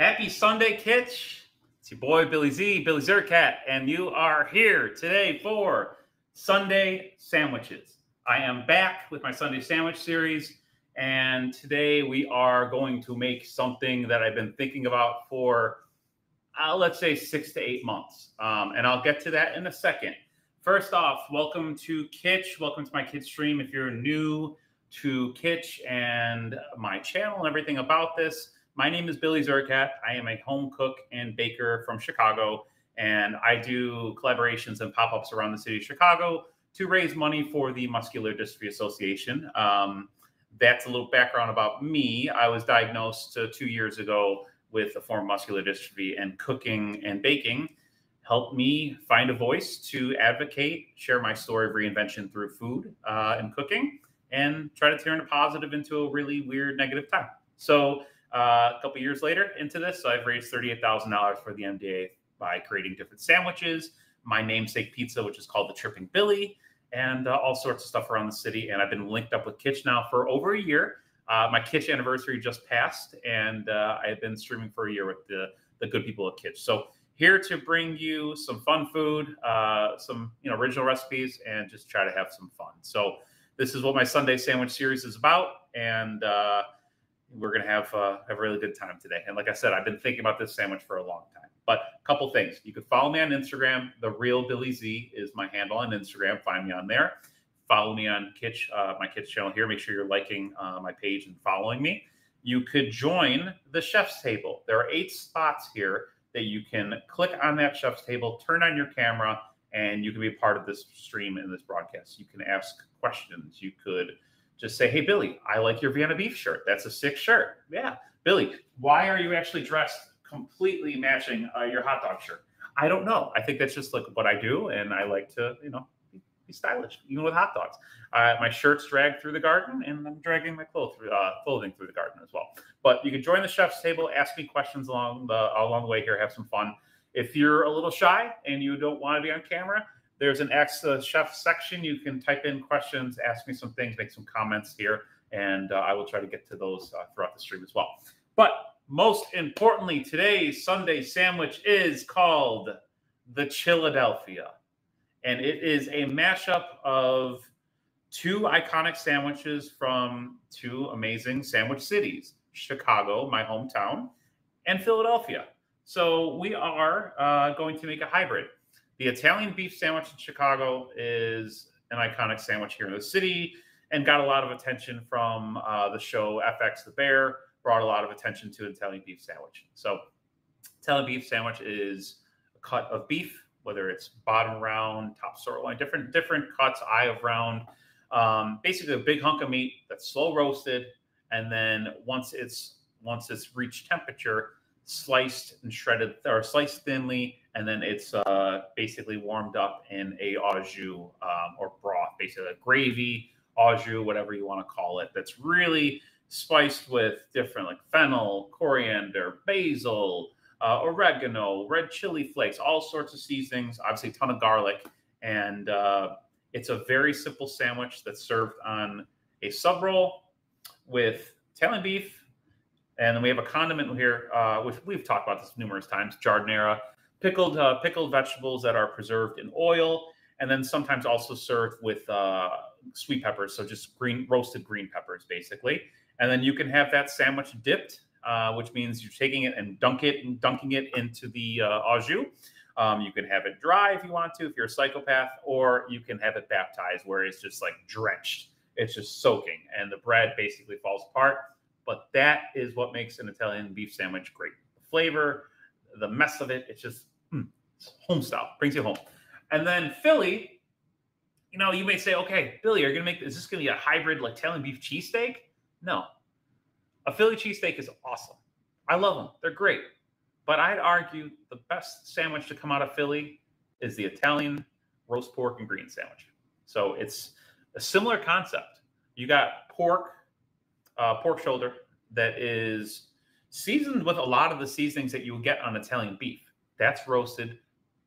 Happy Sunday, Kittch. It's your boy Billy Z, Billy Zureikat, and you are here today for Sunday Sandwiches. I am back with my Sunday Sandwich series, and today we are going to make something that I've been thinking about for, uh, let's say, six to eight months. Um, and I'll get to that in a second. First off, welcome to Kittch. Welcome to my Kittch stream. If you're new to Kittch and my channel and everything about this, my name is Billy Zureikat. I am a home cook and baker from Chicago, and I do collaborations and pop ups around the city of Chicago to raise money for the Muscular Dystrophy Association. Um, that's a little background about me. I was diagnosed uh, two years ago with a form of muscular dystrophy, and cooking and baking helped me find a voice to advocate, share my story of reinvention through food uh, and cooking, and try to turn a positive into a really weird negative time. So uh, a couple years later into this, So I've raised $38,000 for the MDA by creating different sandwiches, my namesake pizza, which is called the Tripping Billy, and uh, all sorts of stuff around the city. And I've been linked up with Kittch now for over a year. Uh, my Kittch anniversary just passed, and uh, I've been streaming for a year with the, the good people at Kittch. So here to bring you some fun food, uh, some you know original recipes, and just try to have some fun. So this is what my Sunday sandwich series is about, and we're gonna have uh, have a really good time today. And like I said, I've been thinking about this sandwich for a long time. But a couple things: you can follow me on Instagram. The real Billy Z is my handle on Instagram. Find me on there. Follow me on Kittch, uh, my Kittch channel here. Make sure you're liking uh, my page and following me. You could join the chef's table. There are eight spots here that you can click on that chef's table, turn on your camera, and you can be part of this stream and this broadcast. You can ask questions. You could just say, "Hey, Billy, I like your Vienna beef shirt. That's a sick shirt." Yeah, Billy, why are you actually dressed completely matching uh, your hot dog shirt? I don't know. I think that's just like what I do, and I like to, you know, be, stylish, even with hot dogs. Uh, my shirt's dragged through the garden, and I'm dragging my clothes through, uh, clothing through the garden as well. But you can join the chef's table, ask me questions along the along the way here, have some fun. If you're a little shy and you don't want to be on camera, there's an Ask the chef section. You can type in questions, ask me some things, make some comments here, and uh, I will try to get to those uh, throughout the stream as well. But most importantly, today's Sunday sandwich is called the Chiladelphia, and it is a mashup of two iconic sandwiches from two amazing sandwich cities Chicago, my hometown, and Philadelphia. So we are uh, going to make a hybrid. The Italian beef sandwich in Chicago is an iconic sandwich here in the city and got a lot of attention from uh, the show FX The Bear, brought a lot of attention to Italian beef sandwich. So, Italian beef sandwich is a cut of beef, whether it's bottom round, top sirloin, different different cuts, eye of round. Um, basically, a big hunk of meat that's slow roasted, and then once it's once it's reached temperature, sliced and shredded or sliced thinly, and then it's uh, basically warmed up in a au jus um, or broth, basically a gravy, au jus, whatever you want to call it. That's really spiced with different like fennel, coriander, basil, uh, oregano, red chili flakes, all sorts of seasonings. Obviously, a ton of garlic, and uh, it's a very simple sandwich that's served on a sub roll with Italian beef and then we have a condiment here, uh, which we've talked about this numerous times, giardiniera, pickled uh, pickled vegetables that are preserved in oil, and then sometimes also served with uh, sweet peppers, so just green roasted green peppers, basically. And then you can have that sandwich dipped, uh, which means you're taking it and dunk it and dunking it into the uh, au jus. Um, you can have it dry if you want to, if you're a psychopath, or you can have it baptized, where it's just like drenched. It's just soaking, and the bread basically falls apart but that is what makes an Italian beef sandwich great. The flavor, the mess of it, it's just mm, home style, brings you home. And then Philly, you know, you may say, okay, Billy, are you gonna make is this gonna be a hybrid like Italian beef cheesesteak? No. A Philly cheesesteak is awesome. I love them. They're great. But I'd argue the best sandwich to come out of Philly is the Italian roast pork and green sandwich. So it's a similar concept. You got pork, uh, pork shoulder that is seasoned with a lot of the seasonings that you would get on Italian beef. That's roasted,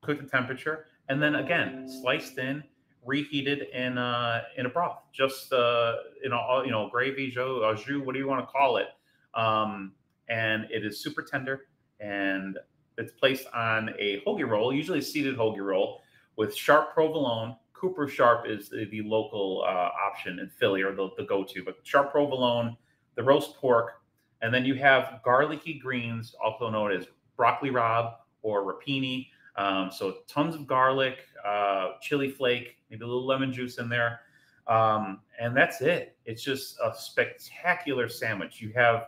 cooked at temperature, and then again sliced in, reheated in uh, in a broth. Just uh, you know, you know, gravy, jus, jus, what do you want to call it? Um, and it is super tender. and it's placed on a hoagie roll, usually a seeded hoagie roll, with sharp provolone. Cooper Sharp is the, the local uh, option in Philly or the, the go-to, but sharp provolone, the roast pork, and then you have garlicky greens, also known as broccoli rabe or rapini. Um, so tons of garlic, uh, chili flake, maybe a little lemon juice in there. Um, and that's it. It's just a spectacular sandwich. You have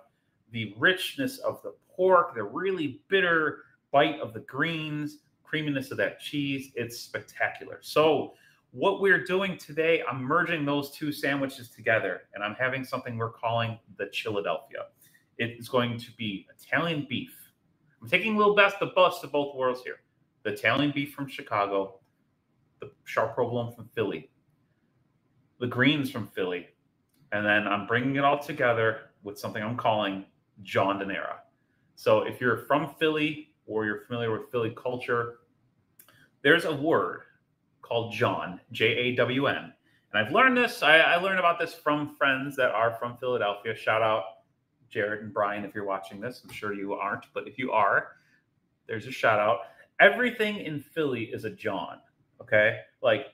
the richness of the pork, the really bitter bite of the greens, creaminess of that cheese. It's spectacular. So, what we're doing today, I'm merging those two sandwiches together and I'm having something we're calling the Chiladelphia. It is going to be Italian beef. I'm taking little best the best of both worlds here. The Italian beef from Chicago, the sharp provolone from Philly, the greens from Philly, and then I'm bringing it all together with something I'm calling Jawndiniera. So if you're from Philly or you're familiar with Philly culture, there's a word called jawn, J A W N. And I've learned this, I, I, learned about this from friends that are from Philadelphia. Shout out Jared and Brian if you're watching this. I'm sure you aren't, but if you are, there's a shout out. Everything in Philly is a jawn. Okay. Like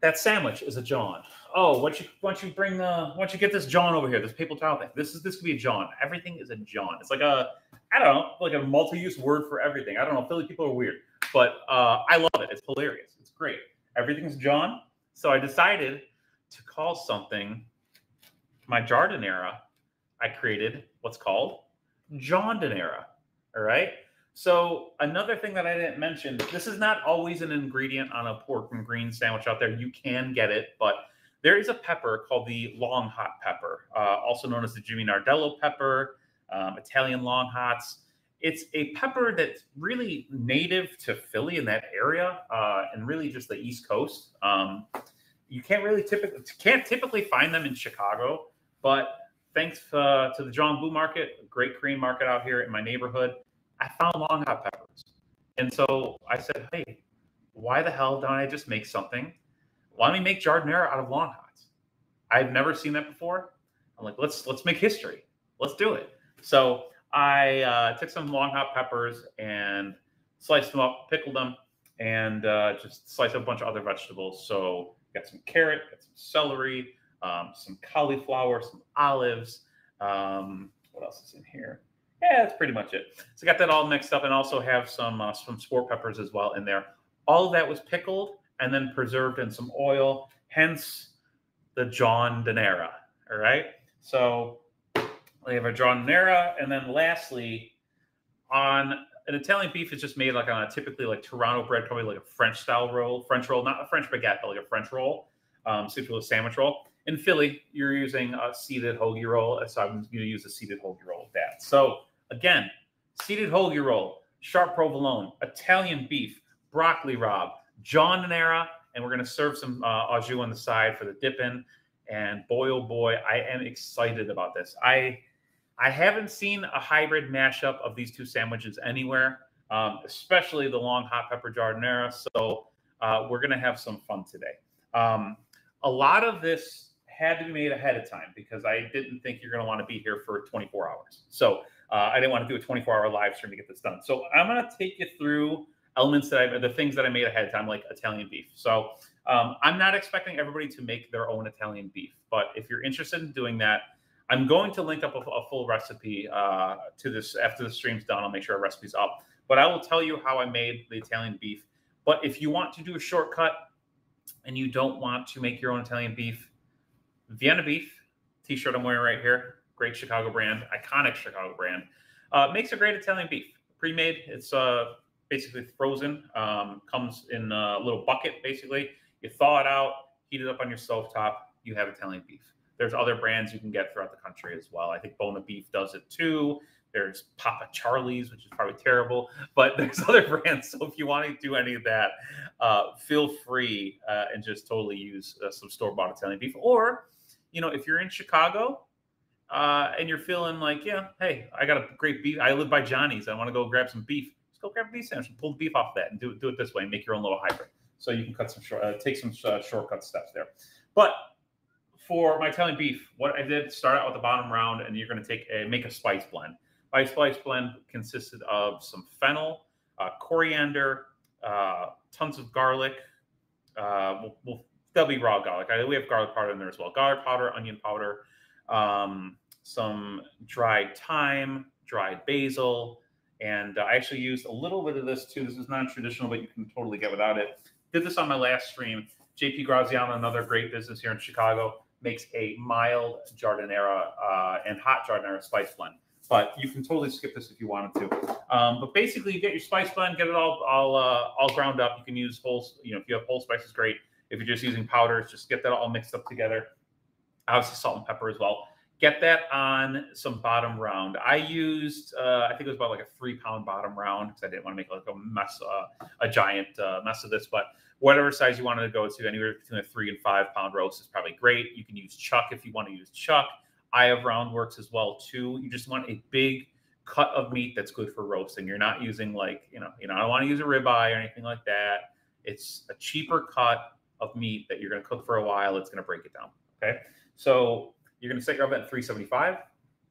that sandwich is a jawn. Oh, why don't you why don't you bring uh why don't you get this jawn over here, this paper towel thing? This is this could be a jawn. Everything is a jawn. It's like a I don't know, like a multi-use word for everything. I don't know. Philly people are weird, but uh, I love it. It's hilarious. It's great. Everything's jawn. So I decided to call something my Giardinera. I created what's called John Giandanera. All right. So another thing that I didn't mention, this is not always an ingredient on a pork and green sandwich out there. You can get it, but there is a pepper called the long hot pepper, uh, also known as the Jimmy Nardello pepper, um, Italian long hots. It's a pepper that's really native to Philly in that area, uh, and really just the East Coast. Um, you can't really typically can't typically find them in Chicago, but thanks uh, to the Joong Boo Market, a great Korean market out here in my neighborhood, I found long hot peppers. And so I said, hey, why the hell don't I just make something? Why don't we make giardiniera out of long hots? I've never seen that before. I'm like, let's let's make history. Let's do it. So I uh, took some long hot peppers and sliced them up, pickled them, and uh, just sliced up a bunch of other vegetables. So got some carrot, got some celery, um, some cauliflower, some olives. Um, what else is in here? yeah, that's pretty much it. So I got that all mixed up, and also have some uh, some sport peppers as well in there. All of that was pickled and then preserved in some oil. Hence the Jawndiniera. All right. So we have our Jawndiniera, and then lastly, on an Italian beef is just made like on a typically like Turano bread, probably like a French style roll, French roll, not a French baguette, but like a French roll, um, a sandwich roll. In Philly, you're using a seeded hoagie roll, so I'm going to use a seeded hoagie roll with that. So Again, seeded hoagie roll, sharp provolone, Italian beef, broccoli rabe, jawndiniera, and we're going to serve some uh, au jus on the side for the dip in. And boy, oh boy, I am excited about this. I I haven't seen a hybrid mashup of these two sandwiches anywhere, um, especially the long hot pepper giardiniera. So uh, we're going to have some fun today. Um, a lot of this had to be made ahead of time because I didn't think you're going to want to be here for 24 hours. So uh, I didn't want to do a 24 hour live stream to get this done. So I'm going to take you through elements that I, the things that I made ahead of time, like Italian beef. So um, I'm not expecting everybody to make their own Italian beef, but if you're interested in doing that, I'm going to link up a, a full recipe uh, to this after the stream's done. I'll make sure a recipe's up, but I will tell you how I made the Italian beef. But if you want to do a shortcut and you don't want to make your own Italian beef, Vienna beef t-shirt I'm wearing right here great Chicago brand, iconic Chicago brand. Uh, makes a great Italian beef, pre-made. It's uh, basically frozen. Um, comes in a little bucket, basically. You thaw it out, heat it up on your stove top. You have Italian beef. There's other brands you can get throughout the country as well. I think Buona Beef does it too. There's Papa Charlie's, which is probably terrible, but there's other brands. So if you want to do any of that, uh, feel free uh, and just totally use uh, some store bought Italian beef. Or, you know, if you're in Chicago uh, and you're feeling like, yeah, hey, I got a great beef. I live by Johnny's. I want to go grab some beef. Just go grab a beef sandwich and pull the beef off of that and do it, do it this way and make your own little hybrid. So you can cut some short, uh, take some uh, shortcut steps there. But for my Italian beef, what I did start out with the bottom round, and you're going to take a make a spice blend. My spice blend consisted of some fennel, uh, coriander, uh, tons of garlic. Uh, we'll, we'll, there'll be raw garlic. I, we have garlic powder in there as well. Garlic powder, onion powder, um, some dried thyme, dried basil, and uh, I actually used a little bit of this too. This is non-traditional, but you can totally get without it. Did this on my last stream. JP Graziano, another great business here in Chicago, makes a mild giardiniera uh, and hot giardiniera spice blend. But you can totally skip this if you wanted to. Um, but basically, you get your spice blend, get it all all uh, all ground up. You can use whole, you know, if you have whole spices, great. If you're just using powders, just get that all mixed up together. Obviously, salt and pepper as well get that on some bottom round. I used, uh, I think it was about like a three pound bottom round because I didn't want to make like a mess, uh, a giant uh, mess of this. But whatever size you wanted to go to, anywhere between a three and five pound roast is probably great. You can use chuck if you want to use chuck. I have round works as well too. You just want a big cut of meat that's good for roasting. You're not using like you know, you know, I don't want to use a ribeye or anything like that. It's a cheaper cut of meat that you're going to cook for a while. It's going to break it down. Okay, so you're going to set your oven at 375.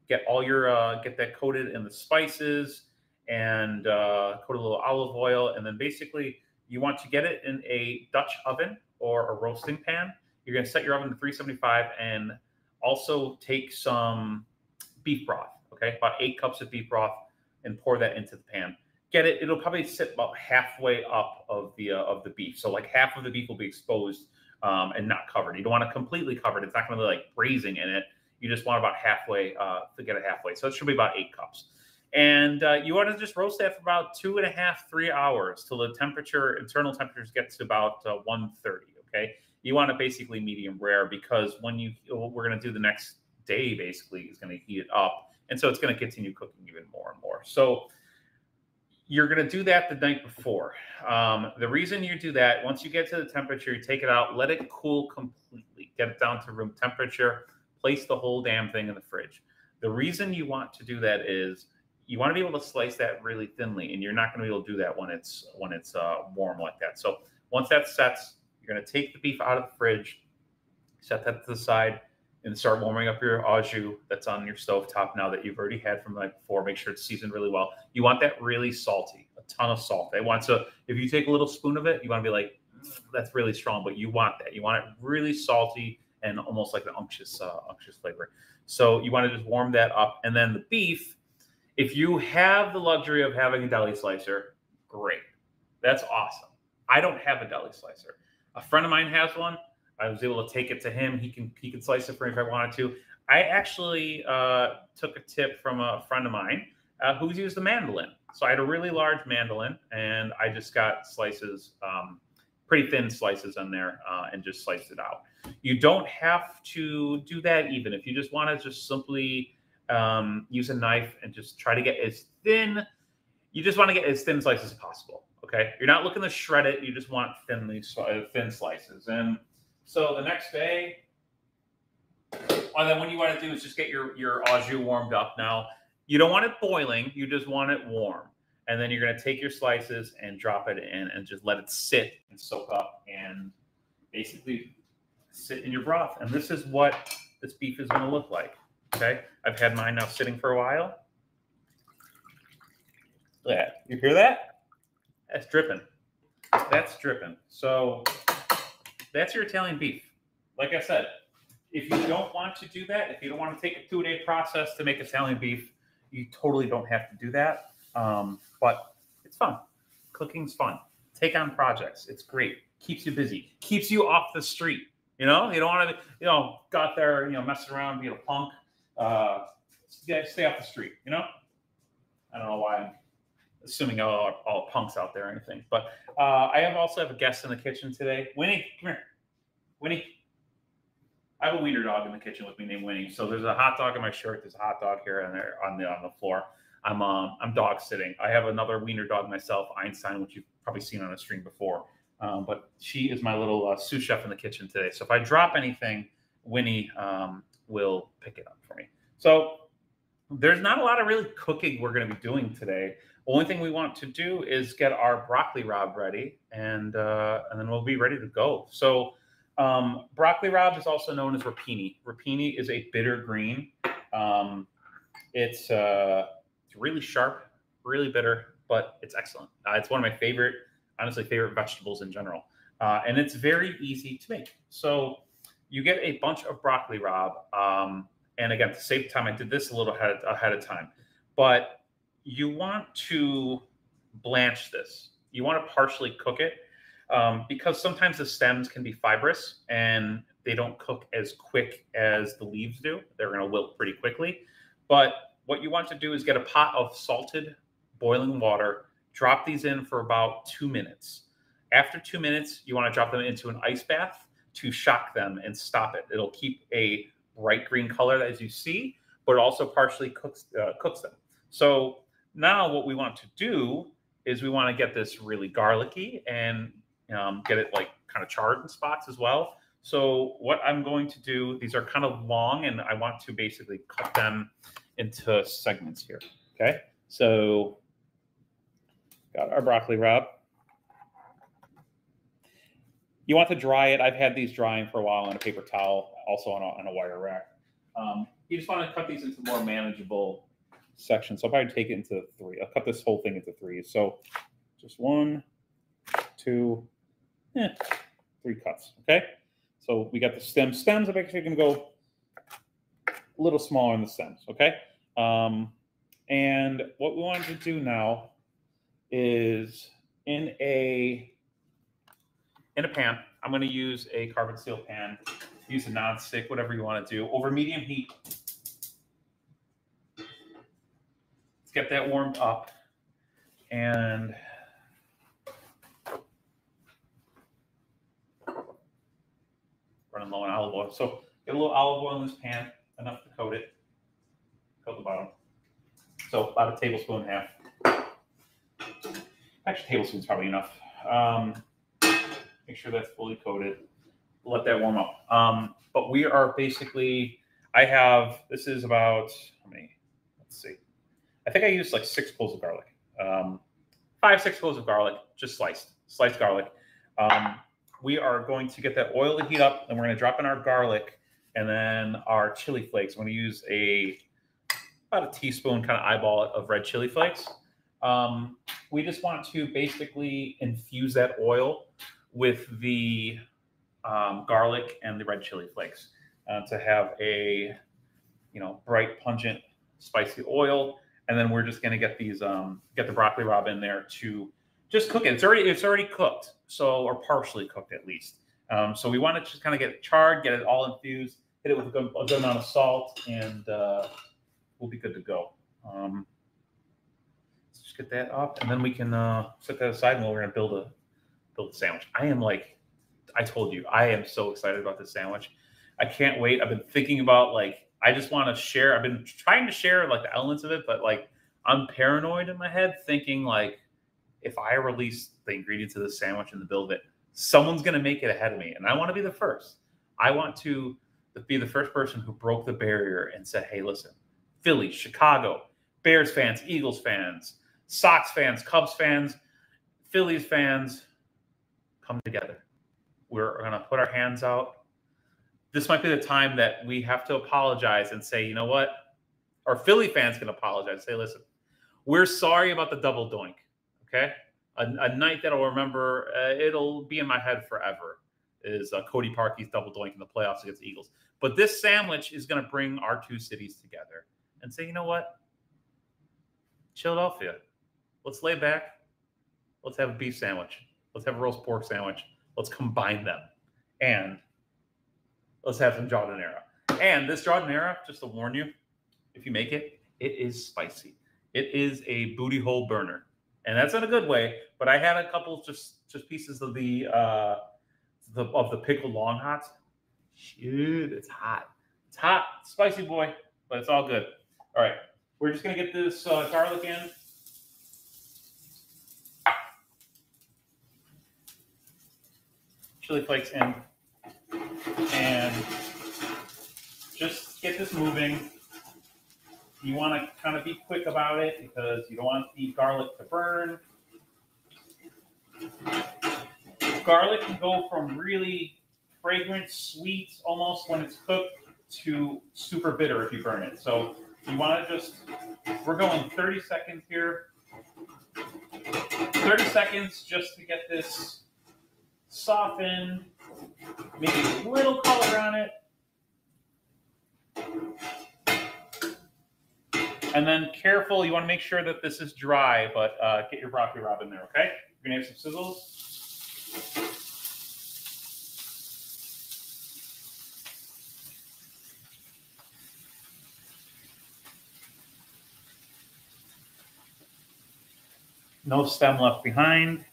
Get all your uh, get that coated in the spices and uh, coat a little olive oil, and then basically you want to get it in a Dutch oven or a roasting pan. You're going to set your oven to 375 and also take some beef broth. Okay, about eight cups of beef broth, and pour that into the pan. Get it. It'll probably sit about halfway up of the uh, of the beef. So like half of the beef will be exposed um, and not covered. You don't want it completely covered. It's not going to be like braising in it. You just want about halfway uh, to get it halfway. So it should be about eight cups. And uh, you want to just roast that for about two and a half, three hours till the temperature, internal temperatures get to about uh, 130. Okay. You want it basically medium rare because when you, we're going to do the next day basically is going to heat it up. And so it's going to continue cooking even more and more. So you're going to do that the night before. Um, the reason you do that, once you get to the temperature, you take it out, let it cool completely, get it down to room temperature, place the whole damn thing in the fridge. The reason you want to do that is you want to be able to slice that really thinly, and you're not going to be able to do that when it's when it's uh, warm like that. So once that sets, you're going to take the beef out of the fridge, set that to the side, and start warming up your au jus that's on your stove top now that you've already had from the night before. Make sure it's seasoned really well. You want that really salty, a ton of salt. They want to, if you take a little spoon of it, you want to be like, that's really strong, but you want that. You want it really salty and almost like an unctuous, uh, unctuous flavor. So you want to just warm that up. And then the beef, if you have the luxury of having a deli slicer, great. That's awesome. I don't have a deli slicer. A friend of mine has one. I was able to take it to him. He can he can slice it for me if I wanted to. I actually uh, took a tip from a friend of mine uh, who's used the mandolin. So I had a really large mandolin, and I just got slices, um, pretty thin slices on there, uh, and just sliced it out. You don't have to do that even if you just want to just simply um, use a knife and just try to get as thin. You just want to get as thin slices as possible. Okay, you're not looking to shred it. You just want thinly thin slices and so the next day, and then what you want to do is just get your your au jus warmed up. Now you don't want it boiling; you just want it warm. And then you're going to take your slices and drop it in, and just let it sit and soak up, and basically sit in your broth. And this is what this beef is going to look like. Okay, I've had mine now sitting for a while. Yeah, you hear that? That's dripping. That's dripping. So that's your Italian beef. Like I said, if you don't want to do that, if you don't want to take a two day process to make Italian beef, you totally don't have to do that. Um, but it's fun. Cooking's fun. Take on projects. It's great. Keeps you busy. Keeps you off the street. You know, you don't want to, you know, got there, you know, messing around, being a punk. Uh, stay off the street. You know, I don't know why I'm assuming all, all punks out there or anything. But uh, I have also have a guest in the kitchen today. Winnie, come here. Winnie. I have a wiener dog in the kitchen with me named Winnie. So there's a hot dog in my shirt. There's a hot dog here and there on the on the floor. I'm um I'm dog sitting. I have another wiener dog myself, Einstein, which you've probably seen on a stream before. Um, but she is my little uh, sous chef in the kitchen today. So if I drop anything, Winnie um, will pick it up for me. So there's not a lot of really cooking we're going to be doing today. Only thing we want to do is get our broccoli rabe ready, and uh, and then we'll be ready to go. So, um, broccoli rabe is also known as rapini. Rapini is a bitter green. Um, it's uh, It's really sharp, really bitter, but it's excellent. Uh, it's one of my favorite, honestly, favorite vegetables in general. Uh, and it's very easy to make. So you get a bunch of broccoli, rabe. Um, and again, to save time, I did this a little ahead, ahead of time. But you want to blanch this. You want to partially cook it um, because sometimes the stems can be fibrous and they don't cook as quick as the leaves do. They're going to wilt pretty quickly. But what you want to do is get a pot of salted boiling water, drop these in for about two minutes. After two minutes, you want to drop them into an ice bath to shock them and stop it. It'll keep a bright green color as you see, but also partially cooks uh, cooks them. So now what we want to do is we want to get this really garlicky and um, get it like kind of charred in spots as well. So what I'm going to do, these are kind of long and I want to basically cut them into segments here. Okay. So got our broccoli rabe. You want to dry it. I've had these drying for a while on a paper towel, also on a, on a wire rack. Um, you just want to cut these into more manageable sections. So I'll probably take it into three. I'll cut this whole thing into three. So just one, two, eh, three cuts. Okay. So we got the stem. Stems I'm actually going to go a little smaller in the stems. Okay. Um, and what we wanted to do now is in a in a pan. I'm going to use a carbon steel pan. Use a non-stick, whatever you want to do, over medium heat. Get that warmed up. And running low on olive oil. So get a little olive oil in this pan, enough to coat it. Coat the bottom. So about a tablespoon and a half. Actually, tablespoon's probably enough. Um, make sure that's fully coated. Let that warm up. Um, but we are basically, I have, this is about, how many? Let's see. I think I used like six cloves of garlic. Um, five, six cloves of garlic, just sliced, sliced garlic. Um, we are going to get that oil to heat up and we're going to drop in our garlic and then our chili flakes. I'm going to use a about a teaspoon kind of eyeball of red chili flakes. Um, we just want to basically infuse that oil with the um, garlic and the red chili flakes uh, to have a you know bright pungent spicy oil and then we're just going to get these um, get the broccoli rabe in there to just cook it it's already it's already cooked so or partially cooked at least um, so we want to just kind of get it charred get it all infused hit it with a good, a good amount of salt and uh, we'll be good to go um, let's just get that up and then we can uh, set that aside and we're going to build a build a sandwich. I am like, I told you, I am so excited about this sandwich. I can't wait. I've been thinking about like, I just want to share. I've been trying to share like the elements of it, but like, I'm paranoid in my head, thinking like, if I release the ingredients of the sandwich and the build of it, someone's going to make it ahead of me, and I want to be the first. I want to be the first person who broke the barrier and said, "Hey, listen, Philly, Chicago, Bears fans, Eagles fans, Sox fans, Cubs fans, Phillies fans, come together. We're going to put our hands out. This might be the time that we have to apologize and say, you know what? Our Philly fans can apologize. Say, listen, we're sorry about the double doink. Okay. A, a night that I'll remember, uh, it'll be in my head forever is uh, Cody Parkey's double doink in the playoffs against the Eagles. But this sandwich is going to bring our two cities together and say, you know what? Philadelphia, let's lay back. Let's have a beef sandwich. Let's have a roast pork sandwich. Let's combine them. And let's have some giardiniera. And this giardiniera, just to warn you, if you make it, it is spicy. It is a booty hole burner. And that's in a good way. But I had a couple just just pieces of the uh the of the pickled long hots. Shoot, it's hot. It's hot, spicy boy, but it's all good. All right, we're just gonna get this uh, garlic in. chili flakes in and just get this moving. You want to kind of be quick about it because you don't want the garlic to burn. Garlic can go from really fragrant, sweet, almost when it's cooked, to super bitter if you burn it. So You want to just, we're going 30 seconds here. 30 seconds just to get this softened, maybe a little color on it. And then careful, you want to make sure that this is dry, but uh, get your broccoli rabe in there, okay? You're gonna have some sizzles. No stem left behind.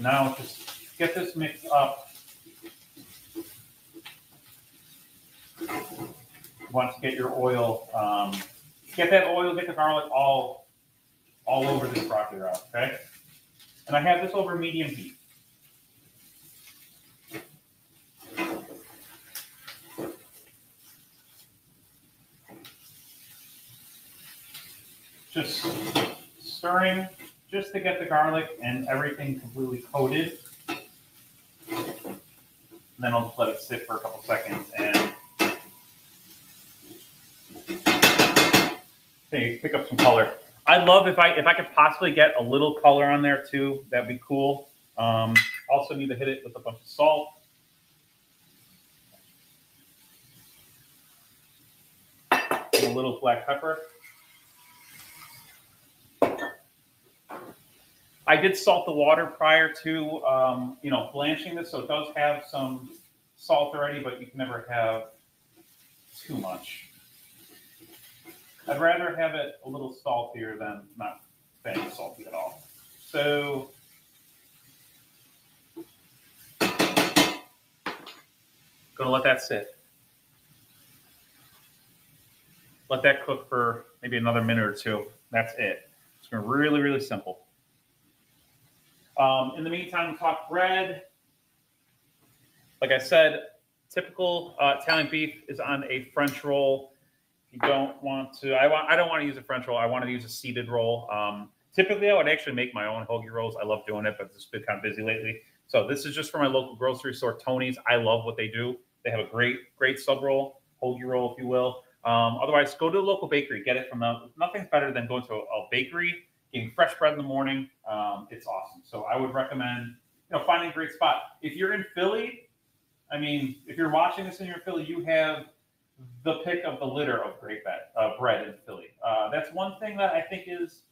Now just get this mixed up. Want to get your oil, um, get that oil, get the garlic all, all over this broccoli rabe, okay? And I have this over medium heat. Just stirring just to get the garlic and everything completely coated. And then I'll just let it sit for a couple seconds and pick up some color. I'd love if I if I could possibly get a little color on there too. That'd be cool. Um, also need to hit it with a bunch of salt. A little black pepper. I did salt the water prior to, um, you know, blanching this, so it does have some salt already, but you can never have too much. I'd rather have it a little saltier than not very salty at all. So gonna let that sit. Let that cook for maybe another minute or two. That's it. It's gonna really, really simple. Um, in the meantime, talk bread. Like I said, typical uh, Italian beef is on a French roll. If you don't want to, I want, I don't want to use a French roll. I want to use a seeded roll. Um, typically, I would actually make my own hoagie rolls. I love doing it, but it's been kind of busy lately. So this is just for my local grocery store, Tony's. I love what they do. They have a great, great sub roll, hoagie roll, if you will. Um, otherwise, go to the local bakery, get it from them. Nothing's better than going to a, a bakery fresh bread in the morning. Um, it's awesome. So I would recommend, you know, finding a great spot. If you're in Philly, I mean, if you're watching this and you're in Philly, you have the pick of the litter of great bread, uh, bread in Philly. Uh, that's one thing that I think is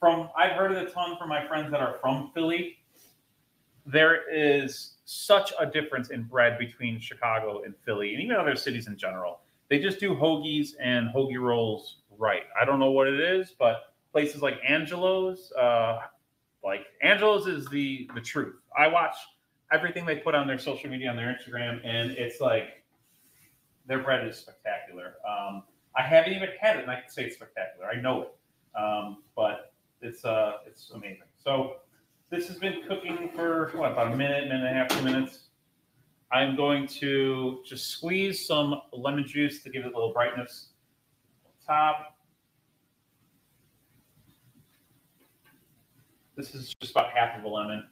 from, I've heard it a ton from my friends that are from Philly. There is such a difference in bread between Chicago and Philly and even other cities in general. They just do hoagies and hoagie rolls right. I don't know what it is, but places like Angelo's. Uh, like Angelo's is the the truth. I watch everything they put on their social media on their Instagram, and it's like their bread is spectacular. Um, I haven't even had it, and I can say it's spectacular. I know it, um, but it's uh, it's amazing. So this has been cooking for what about a minute, minute and a half, two minutes. I'm going to just squeeze some lemon juice to give it a little brightness. Top This is just about half of a lemon.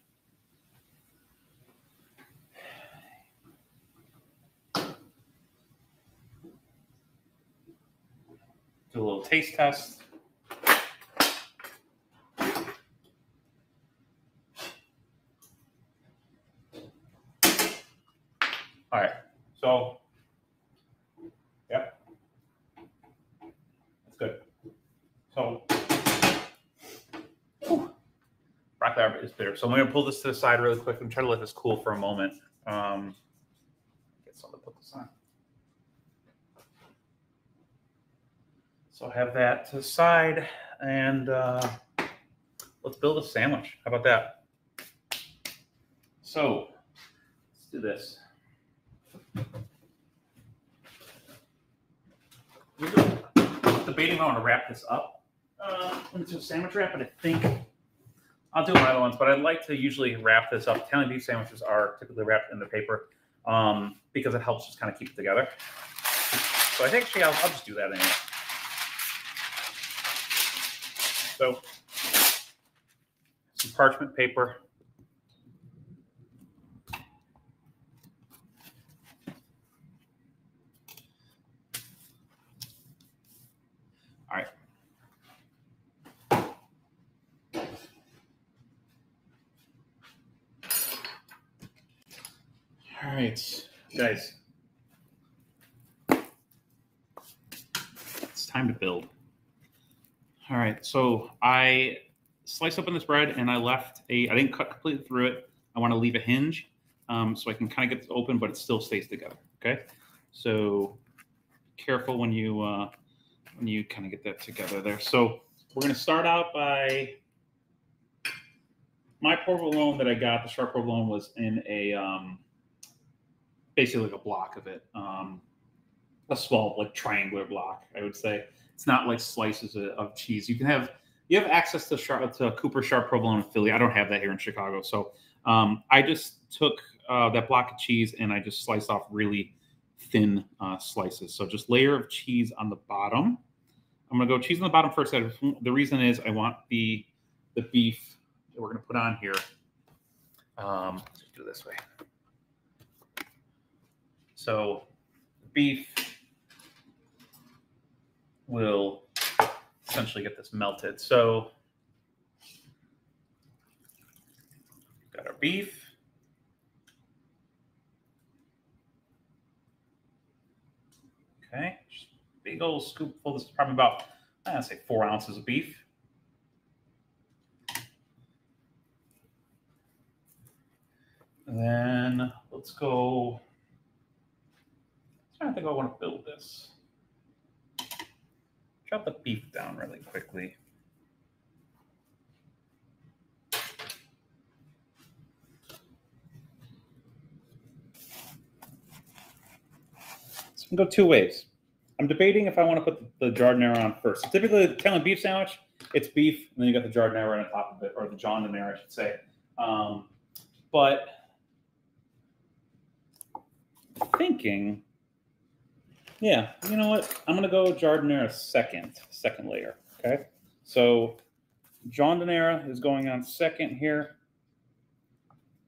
Do a little taste test. All right, so, yep, that's good. So So I'm going to pull this to the side really quick and try to let this cool for a moment. Um, get someone to put this on. So I have that to the side, and uh, let's build a sandwich. How about that? So let's do this. Debating if I want to wrap this up uh, into a sandwich wrap, but I think I'll do my other ones, but I'd like to usually wrap this up. Italian beef sandwiches are typically wrapped in the paper um, because it helps just kind of keep it together. So I think actually I'll, I'll just do that anyway. So some parchment paper. right. All right, guys. It's time to build. All right, so I sliced open this bread and I left a, I didn't cut completely through it. I want to leave a hinge um, so I can kind of get this open, but it still stays together. Okay, so careful when you uh, when you kind of get that together there. So we're going to start out by my provolone that I got. The sharp provolone was in a um, basically like a block of it, um, a small like triangular block. I would say it's not like slices of, of cheese. You can have you have access to sharp to Cooper sharp provolone in Philly. I don't have that here in Chicago, so um, I just took uh, that block of cheese and I just sliced off really thin uh, slices. So just layer of cheese on the bottom. I'm gonna go cheese on the bottom first. The reason is I want the the beef that we're gonna put on here. Um, let's do it this way. So beef will essentially get this melted. So we've got our beef. Okay, just big old scoopful. This is probably about, I say four ounces of beef. And then let's go. I think I want to build this. Drop the beef down really quickly. So I'm go two ways. I'm debating if I want to put the, the giardiniera on first. So typically, the Italian beef sandwich, it's beef, and then you got the giardiniera right on top of it, or the giardiniera, I should say. Um, but thinking, yeah, you know what? I'm gonna go giardiniera second, second layer. Okay, so giardiniera is going on second here.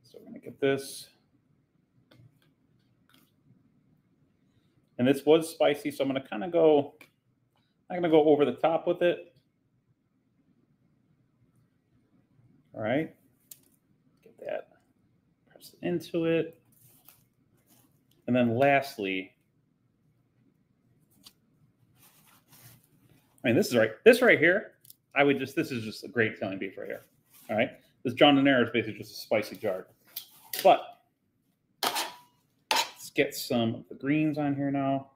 So we're gonna get this. And this was spicy, so I'm going to kind of go, I'm going to go over the top with it. All right. Get that, press into it. And then lastly, I mean, this is right, this right here, I would just, this is just a great Italian beef right here. All right. This John giardiniera is basically just a spicy jar. But let's get some of the greens on here now.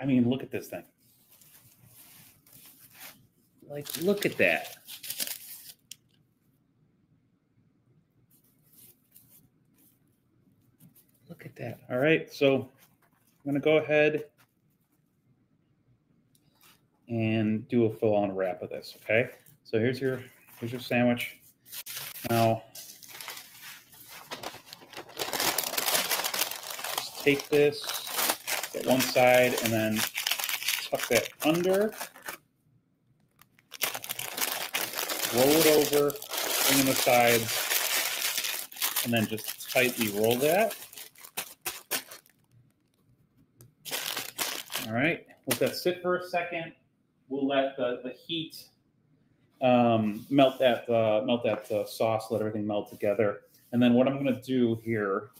I mean, look at this thing. Like, look at that. Look at that. All right. So I'm going to go ahead and do a full on wrap of this. Okay. So here's your, here's your sandwich. Now, just take this, get one side, and then tuck that under. Roll it over, bring in the sides, and then just tightly roll that. All right, let that sit for a second. We'll let the, the heat um, melt that uh, melt that uh, sauce, let everything melt together. And then what I'm going to do here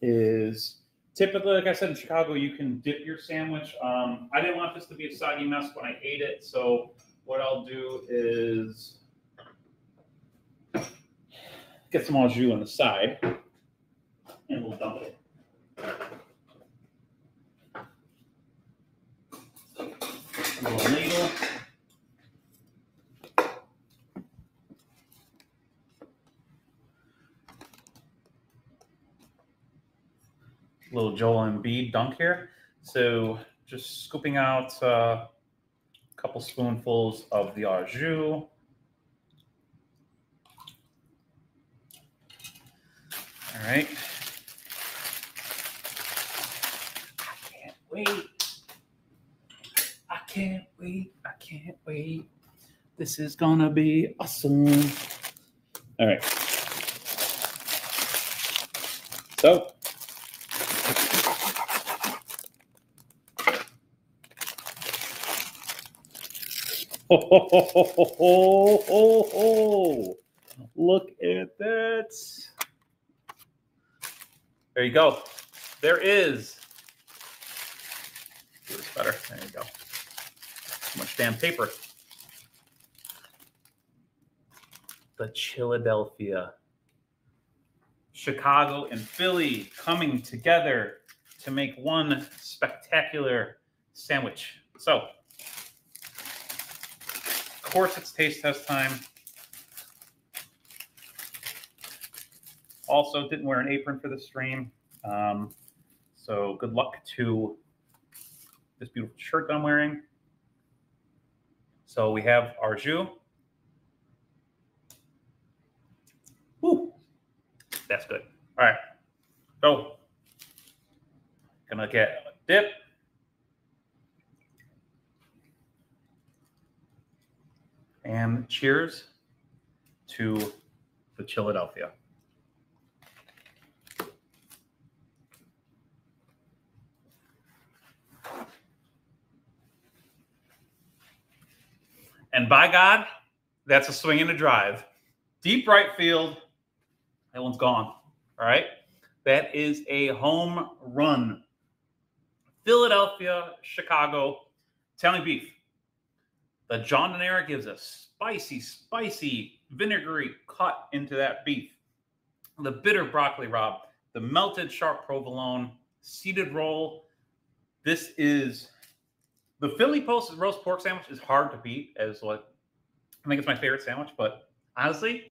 is typically, like I said in Chicago, you can dip your sandwich. Um, I didn't want this to be a soggy mess when I ate it, so what I'll do is get some au jus on the side, and we'll dump it. little ladle. Little Joel Embiid dunk here. So just scooping out uh, a couple spoonfuls of the au jus. All right. I can't wait I can't wait. I can't wait. This is gonna be awesome. All right. So Ho. Look at that. There you go. There is. Do this better. There you go. Too much damn paper. The Chiladelphia, Chicago, and Philly coming together to make one spectacular sandwich. So, course, it's taste test time. Also, didn't wear an apron for the stream. Um, so good luck to this beautiful shirt that I'm wearing. So we have our jus. Woo, that's good. All right, so gonna get a dip. And cheers to the Chiladelphia. And by God, that's a swing and a drive. Deep right field. That one's gone. All right. That is a home run. Philadelphia, Chicago, Italian beef. The Giardiniera gives a spicy, spicy, vinegary cut into that beef. The bitter broccoli rabe, the melted sharp provolone, seeded roll. This is the Philly Post roast pork sandwich is hard to beat as what I think it's my favorite sandwich, but honestly,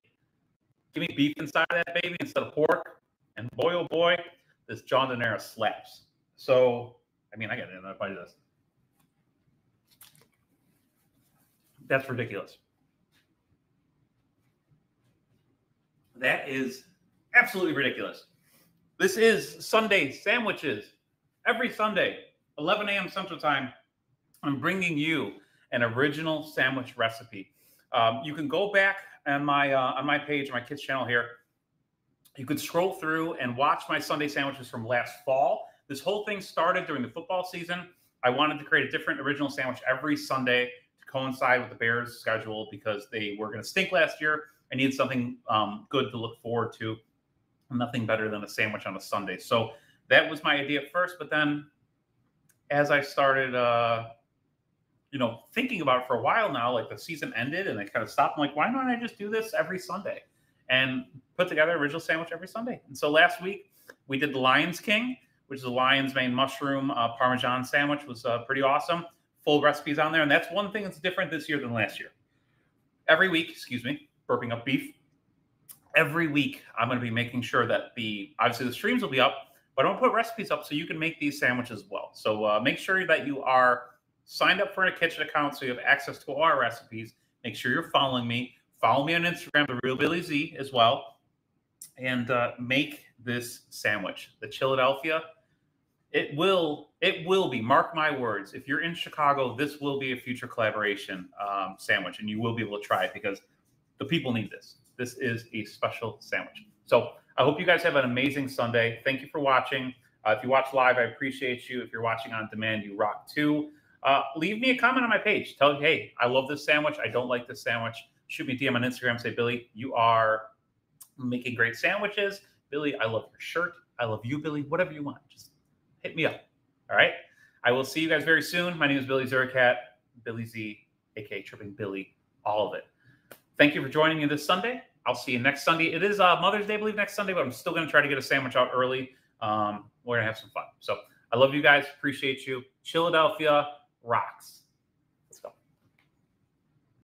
give me beef inside of that baby instead of pork. And boy, oh boy, this Giardiniera slaps. So, I mean, I got another bite of this. That's ridiculous. That is absolutely ridiculous. This is Sunday sandwiches. Every Sunday, 11 a.m. Central Time, I'm bringing you an original sandwich recipe. Um, you can go back on my uh, on my page, my Kittch channel here. You can scroll through and watch my Sunday sandwiches from last fall. This whole thing started during the football season. I wanted to create a different original sandwich every Sunday coincide with the Bears' schedule because they were going to stink last year. I needed something um, good to look forward to. Nothing better than a sandwich on a Sunday. So that was my idea at first. But then as I started, uh, you know, thinking about it for a while now, like the season ended and I kind of stopped. I'm like, why don't I just do this every Sunday and put together original sandwich every Sunday? And so last week we did the Lions King, which is a lion's mane mushroom uh, Parmesan sandwich, was uh, pretty awesome full recipes on there. And that's one thing that's different this year than last year. Every week, excuse me, burping up beef. Every week, I'm going to be making sure that the obviously the streams will be up, but I'm going to put recipes up so you can make these sandwiches as well. So uh, make sure that you are signed up for a kitchen account so you have access to all our recipes. Make sure you're following me. Follow me on Instagram, the real Billy Z, as well, and uh, make this sandwich. The Chiladelphia it will it will be mark my words if you're in chicago this will be a future collaboration um, sandwich and you will be able to try it because the people need this. This is a special sandwich. So i hope you guys have an amazing sunday. Thank you for watching. Uh, if you watch live i appreciate you. If you're watching on demand you rock too. Uh, leave me a comment on my page. Tell me hey i love this sandwich. I don't like this sandwich. Shoot me dm on instagram say billy you are making great sandwiches. Billy i love your shirt. I love you billy whatever you want. Just hit me up. All right. I will see you guys very soon. My name is Billy Zureikat, Billy Z, aka Tripping Billy, all of it. Thank you for joining me this Sunday. I'll see you next Sunday. It is uh, Mother's Day, I believe, next Sunday, but I'm still going to try to get a sandwich out early. Um, we're going to have some fun. So I love you guys. Appreciate you. Philadelphia rocks.